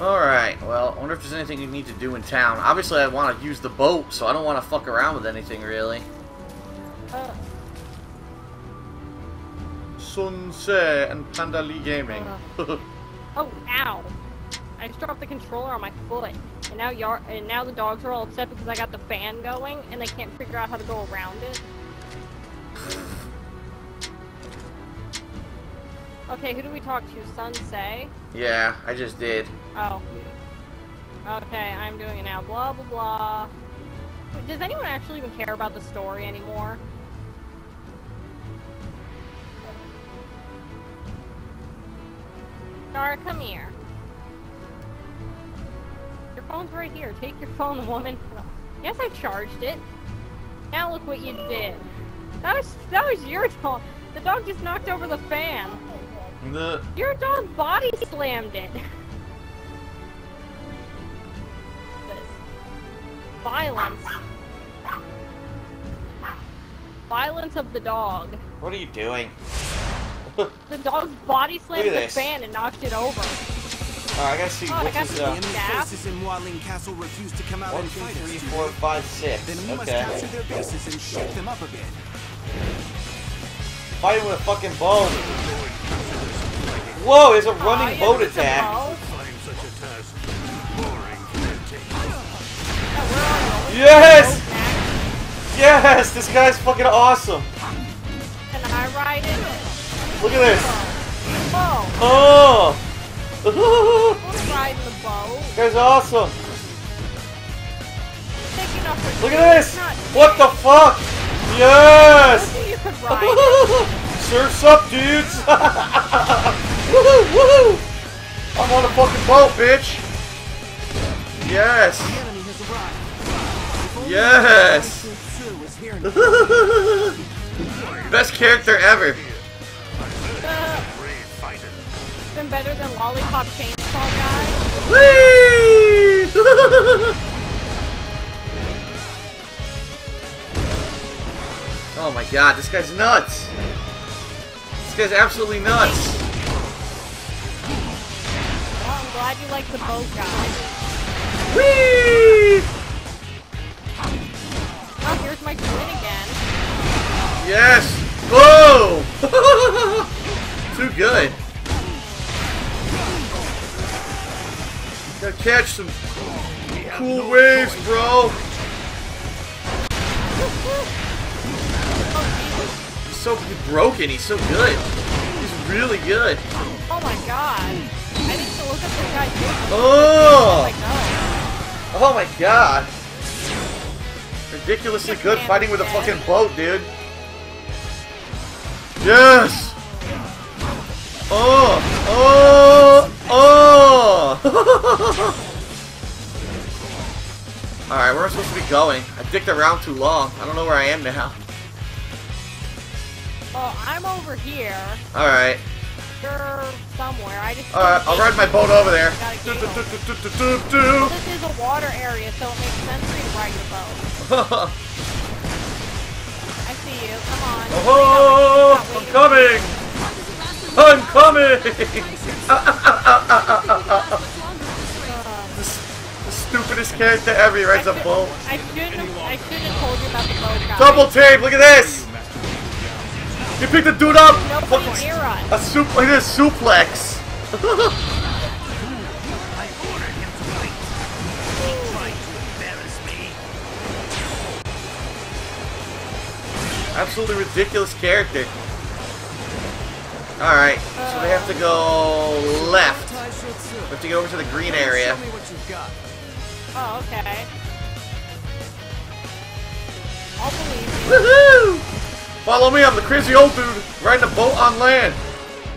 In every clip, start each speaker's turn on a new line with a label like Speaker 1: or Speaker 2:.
Speaker 1: Alright, well, I wonder if there's anything you need to do in town. Obviously, I want to use the boat, so I don't want to fuck around with anything, really.
Speaker 2: Uh,
Speaker 1: Sunset and Panda Lee Gaming.
Speaker 2: oh, ow! I just dropped the controller on my foot, and now yar and now the dogs are all upset because I got the fan going, and they can't figure out how to go around it. Okay, who do we talk to? Sun Ce?
Speaker 1: yeah, I just did.
Speaker 2: Oh. Okay, I'm doing it now. Blah, blah, blah. Does anyone actually even care about the story anymore? Dara, come here. Your phone's right here. Take your phone, woman. Yes, I charged it. Now look what you did. That was that was your dog. The dog just knocked over the fan.
Speaker 1: The
Speaker 2: Your dog body slammed it. This. Violence. Violence of the dog.
Speaker 1: What are you doing?
Speaker 2: The dog's body slammed the
Speaker 1: this.
Speaker 2: fan and knocked it over.
Speaker 1: Alright, I gotta see
Speaker 2: Oh, I
Speaker 1: what's
Speaker 2: got
Speaker 1: his,
Speaker 2: the
Speaker 1: uh,
Speaker 3: enemy
Speaker 2: staff.
Speaker 3: forces in Waling Castle refuse to come out
Speaker 1: One,
Speaker 3: and
Speaker 1: two,
Speaker 3: fight
Speaker 1: three,
Speaker 3: us.
Speaker 1: four, five, six.
Speaker 3: Then we must capture their bases and shake them up a bit.
Speaker 1: Fighting with a fucking bow. Whoa, it's a running boat attack.
Speaker 2: bow.
Speaker 4: Find such a task boring and taking.
Speaker 2: Yeah, we're on a roller
Speaker 1: Yes! Yes, this guy's fucking awesome.
Speaker 2: Can I ride it?
Speaker 1: Look at this. Oh.
Speaker 2: Who's riding the boat?
Speaker 1: this guy's awesome.
Speaker 2: Taking off her
Speaker 1: Look at this. What the fuck? Yes.
Speaker 2: you could ride it.
Speaker 1: Surf's up, dudes! woohoo, woohoo! I'm on a fucking boat, bitch! Yes!
Speaker 3: The enemy has arrived. If only
Speaker 1: Yes!
Speaker 3: Sun Tzu was here now.
Speaker 1: Best character ever!
Speaker 4: Brave
Speaker 2: been better than Lollipop Chainsaw Guy.
Speaker 1: Whee! oh my god, this guy's nuts! This guy's absolutely nuts!
Speaker 2: Glad you like the boat guy.
Speaker 1: Whee!
Speaker 2: Oh, here's my twin again.
Speaker 1: Yes! Boom! Too good. Gotta catch some cool waves, bro. He's so broken. He's so good. He's really good.
Speaker 2: Oh my god. I need to look up this guy's.
Speaker 1: Oh!
Speaker 2: Like, no.
Speaker 1: Oh my god. Ridiculously good fighting with a fucking boat, dude. Yes! Oh! Oh! Oh! Alright, where am I supposed to be going? I dicked around too long. I don't know where I am now.
Speaker 2: Well, I'm over here.
Speaker 1: Alright.
Speaker 2: You're somewhere. I just.
Speaker 1: Alright, I'll ride my boat over there. Do, do, do.
Speaker 2: Well, this is a water area, so it makes sense for you to ride your boat. I see you. Come on.
Speaker 1: Oh, I'm
Speaker 2: up, wait up.
Speaker 1: coming! I'm coming! the stupidest character ever. He rides a boat.
Speaker 2: I shouldn't I shouldn't have told you about the boat guy.
Speaker 1: Double tape. Look at this. You picked the dude up.
Speaker 2: Nobody
Speaker 1: Fucking a soup. Look at this suplex.
Speaker 4: I order him to fight. He tried to embarrass me.
Speaker 1: Absolutely ridiculous character. All right, so we have to go left. We have to go over to the green area.
Speaker 3: Show me what you've got.
Speaker 2: Oh, okay. I'll believe you.
Speaker 1: Woohoo! Follow me, I'm the crazy old dude riding a boat on land.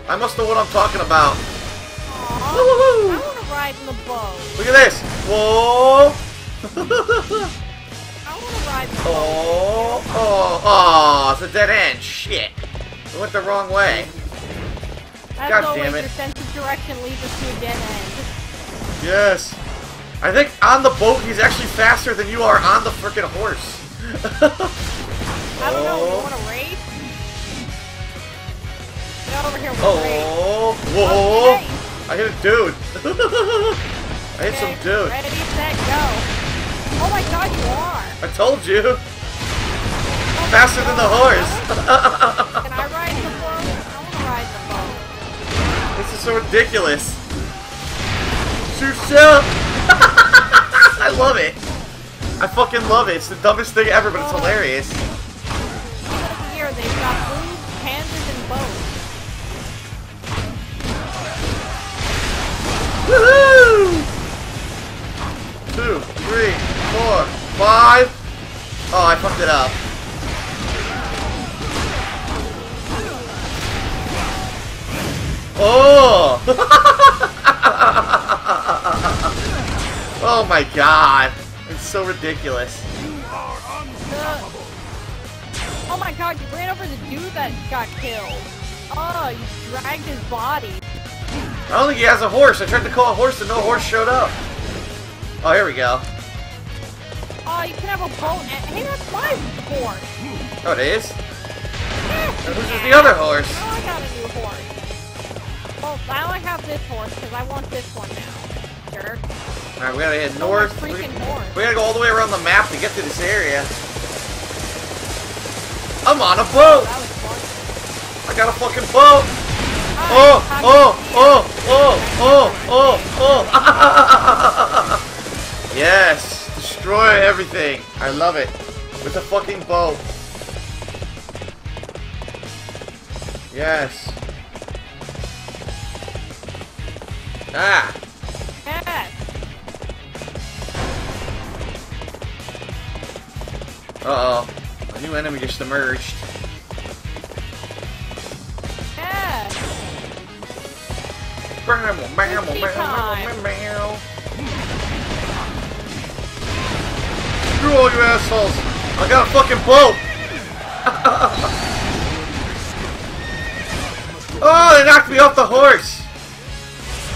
Speaker 1: I must know what I'm talking about.
Speaker 2: Aw,
Speaker 1: Woohoo!
Speaker 2: I want to ride in the boat.
Speaker 1: Look at this. Whoa!
Speaker 2: I want to ride in the boat.
Speaker 1: oh, oh, oh, it's a dead end. Shit. We went the wrong way.
Speaker 2: As
Speaker 1: God
Speaker 2: always,
Speaker 1: damn it.
Speaker 2: your sense of direction leads us to a dead end.
Speaker 1: Yes. I think on the boat he's actually faster than you are on the frickin' horse.
Speaker 2: I don't know. You
Speaker 1: Oh.
Speaker 2: want to race? Get over here. We'll.
Speaker 1: Oh, whoa.
Speaker 2: Oh, okay.
Speaker 1: I hit a dude. I hit some dude.
Speaker 2: Ready, set, go. Oh my god, you are.
Speaker 1: I told you. Oh, Faster than the oh, horse.
Speaker 2: Can I ride the boat? I want to ride the boat.
Speaker 1: This is so ridiculous. I love it. I fucking love it. It's the dumbest thing ever, but it's hilarious. Two, three, four, five. Oh, I fucked it up. Oh! oh my god. It's so ridiculous.
Speaker 2: Oh my god, you ran over the dude that got killed. Oh, you dragged his body.
Speaker 1: I don't think he has a horse. I tried to call a horse and no horse showed up. Oh, here we go.
Speaker 2: Oh, you can have a boat. Hey, that's my horse.
Speaker 1: Oh, it is?
Speaker 2: Yeah.
Speaker 1: Whose is the other horse?
Speaker 2: Now I got a new horse. Well, now I have this horse because I want this one now. Jerk.
Speaker 1: Alright, we gotta head
Speaker 2: Oh,
Speaker 1: north. We, we gotta go all the way around the map to get to this area. I'm on a boat! I got a fucking boat!
Speaker 2: Hi,
Speaker 1: Oh,
Speaker 2: how
Speaker 1: oh,
Speaker 2: you
Speaker 1: oh, oh, oh, oh, oh! Yes! Destroy everything! I love it. With a fucking boat. Yes. Ah!
Speaker 2: Yes.
Speaker 1: Uh-oh. A new enemy just emerged.
Speaker 2: Yes.
Speaker 1: Screw all you assholes! I got a fucking boat! oh, they knocked me off the horse!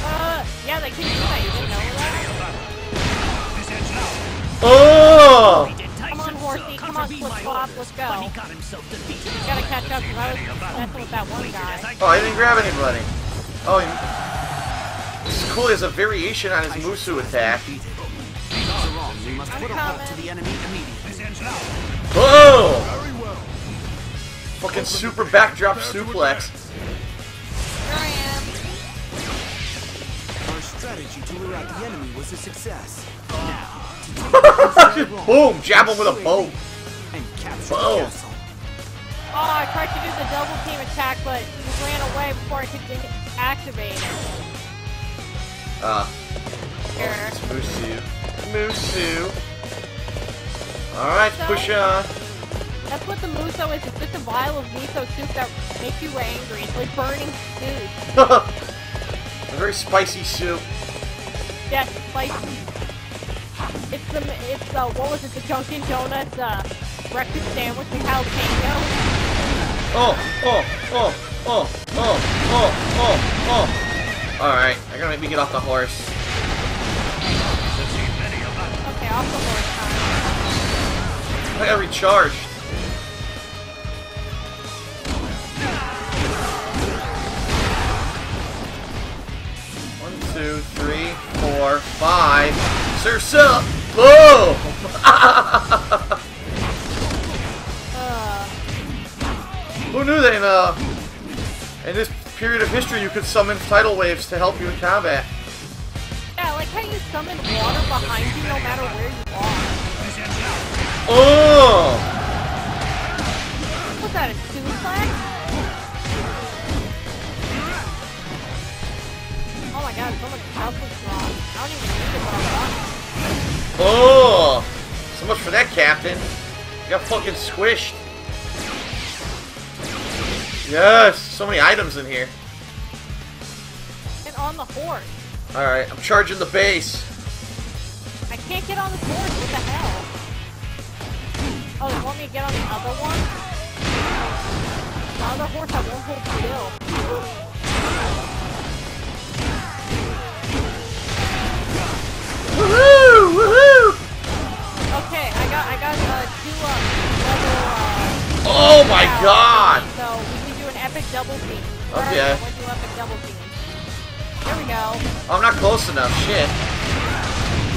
Speaker 2: Uh, yeah, they can do that. You know that?
Speaker 4: This ends now.
Speaker 1: Oh!
Speaker 2: Come on, horsey, come on, flip flop. let's go.
Speaker 4: he got himself defeated.
Speaker 2: Gotta catch up because I was messing with that one guy.
Speaker 1: Oh, I didn't grab anybody. Oh, he... This is cool, he has a variation on his Musou attack.
Speaker 3: Put a halt to the enemy immediately.
Speaker 4: This.
Speaker 1: Whoa!
Speaker 3: Well.
Speaker 1: Fucking super backdrop suplex.
Speaker 2: Here I am.
Speaker 3: Our strategy to lure out the enemy was a success.
Speaker 1: Now, Boom! Jab him with a boat.
Speaker 3: And capture
Speaker 1: Boom.
Speaker 3: the.
Speaker 2: Oh, I tried to do the double team attack, but he ran away before I could activate it.
Speaker 1: Uh,
Speaker 2: Here.
Speaker 1: it's Musou. Musou. Alright, push on.
Speaker 2: That's what the Musou is. It's just a vial of miso soup that makes you angry. It's like burning food.
Speaker 1: a very spicy soup.
Speaker 2: Yes, spicy. It's the, it's the, what was it, the Dunkin' Donuts, uh, breakfast sandwich with jalapeno.
Speaker 1: Oh, oh, oh, oh, oh, oh, oh, oh. Alright, I gotta make me get off the horse. I got recharged. One, two, three, four, five. Surf's up! Whoa!
Speaker 2: Uh,
Speaker 1: Who knew that in, uh, in this period of history you could summon tidal waves to help you in combat?
Speaker 2: yeah, like how you summon water behind you no matter where you are.
Speaker 4: This ends now.
Speaker 1: Oh!
Speaker 2: What's that, a suplex? Oh my god, so much was wrong. I don't even need it, but I'm.
Speaker 1: Oh! So much for that, Captain. You got fucking squished. Yes! So many items in here.
Speaker 2: Get on the horse.
Speaker 1: Alright, I'm charging the base.
Speaker 2: I can't get on the horse. What the hell? Oh, they want me to get on the other one? The other horse I won't hold still.
Speaker 1: Woohoo! Woohoo!
Speaker 2: Okay, I got I got uh, two uh, level uh,
Speaker 1: Oh my god!
Speaker 2: So we can do an epic double team.
Speaker 1: Okay.
Speaker 2: Alright, we'll do epic double team. Here we go.
Speaker 1: I'm not close enough. Shit.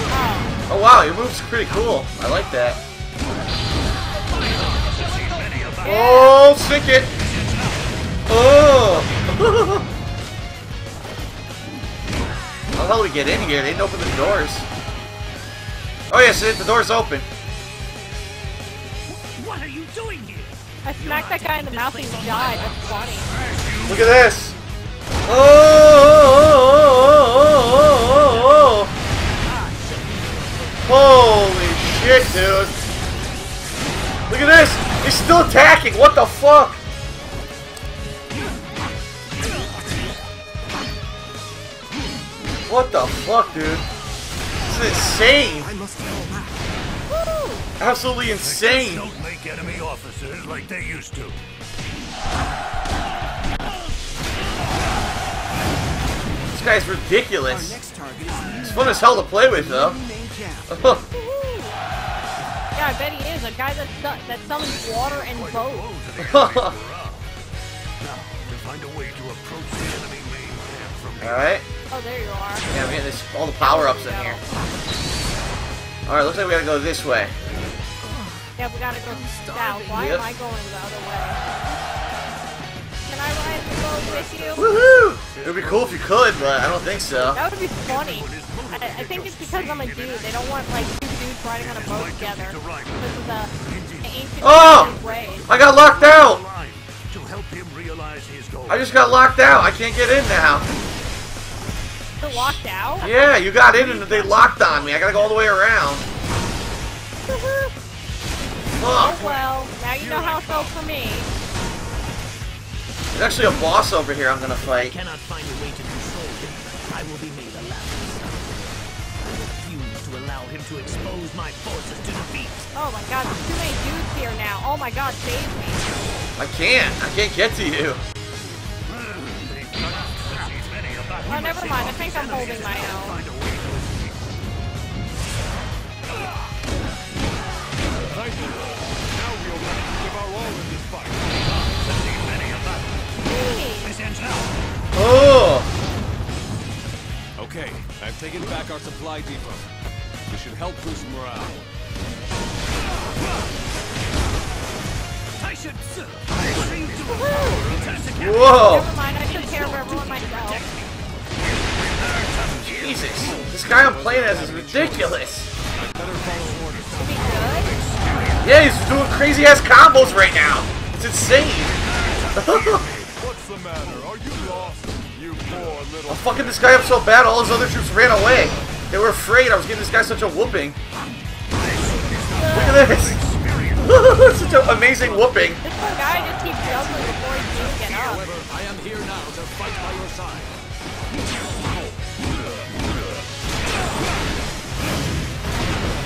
Speaker 2: Oh.
Speaker 1: Oh wow, your move's pretty cool. I like that. Oh, sink it! Oh! How the hell we get in here? They didn't open the doors. Oh yes, the door's open.
Speaker 4: What are you doing here?
Speaker 2: I smacked that guy in the mouth and he died. That's funny.
Speaker 1: Look at this! Oh! oh, oh, oh, oh, oh, oh. Holy shit, dude! Look at this! He's still attacking! What the fuck? What the fuck, dude? This is insane!
Speaker 3: I must fall back.
Speaker 1: Absolutely insane!
Speaker 4: Don't make enemy officers like they used to.
Speaker 1: This guy's ridiculous.
Speaker 3: next target is
Speaker 1: It's fun as hell to play with, though.
Speaker 3: the main camp.
Speaker 2: Woohoo. Yeah, I bet he is. A guy that, su- that summons water and boats.
Speaker 4: Close to the enemy's morale. Now, to find a way to approach the enemy main camp from the
Speaker 1: Alright.
Speaker 2: Oh, there you are.
Speaker 1: Yeah, we got this, all the power-ups in here. Alright, looks like we gotta go this way.
Speaker 2: Yeah, we gotta go south. Why
Speaker 1: Yep.
Speaker 2: am I going the other way? Can I ride the boat with you?
Speaker 1: Woohoo! It would be cool if you could, but I don't think so.
Speaker 2: That would be funny. I, I think it's because I'm a dude. They don't want like two dudes riding on a boat together. This is a ancient
Speaker 1: Oh!
Speaker 2: way.
Speaker 1: I got locked out!
Speaker 4: to help him realize his goal.
Speaker 1: I just got locked out. I can't get in now.
Speaker 2: They're locked out.
Speaker 1: Yeah, you got in and they locked on me. I gotta go all the way around.
Speaker 2: Oh well, now you know how it felt for me.
Speaker 1: There's actually a boss over here I'm gonna fight.
Speaker 4: I
Speaker 1: fight.
Speaker 4: cannot find a way to control him. I will be made a laughing stock. I refuse to allow him to expose my forces to defeat.
Speaker 2: Oh my god, there's too many dudes here now. Oh my god, save me.
Speaker 1: I can't. I can't get to you.
Speaker 2: Oh, never mind. I think I'm holding my own. Hey.
Speaker 5: I've taken back our supply depot. This should help boost morale.
Speaker 4: I should. I seem
Speaker 1: Whoa!
Speaker 2: Never mind. I took care of everyone myself.
Speaker 1: Jesus. This guy I'm playing as is ridiculous.
Speaker 5: Better follow orders.
Speaker 2: To be good.
Speaker 1: Yeah, he's doing crazy ass combos right now. It's insane.
Speaker 5: What's the matter?
Speaker 1: I'm fucking this guy up so bad, all his other troops ran away. They were afraid I was giving this guy such a whooping. Look at this. such an amazing whooping.
Speaker 2: This poor guy just keeps juggling before he can get up.
Speaker 5: However, I am here now to fight by your side.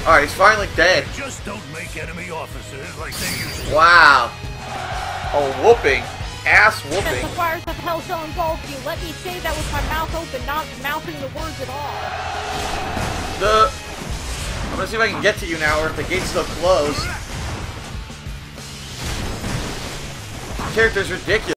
Speaker 1: Alright, he's finally dead.
Speaker 4: Just don't make enemy officers like they used to.
Speaker 1: Wow. A whooping. Ass whooping.
Speaker 2: the fires of hell shall engulf you, let me say that with my mouth open, not mouthing the words at all.
Speaker 1: The... I'm gonna see if I can get to you now, or if the gate's still closed. Character's ridiculous.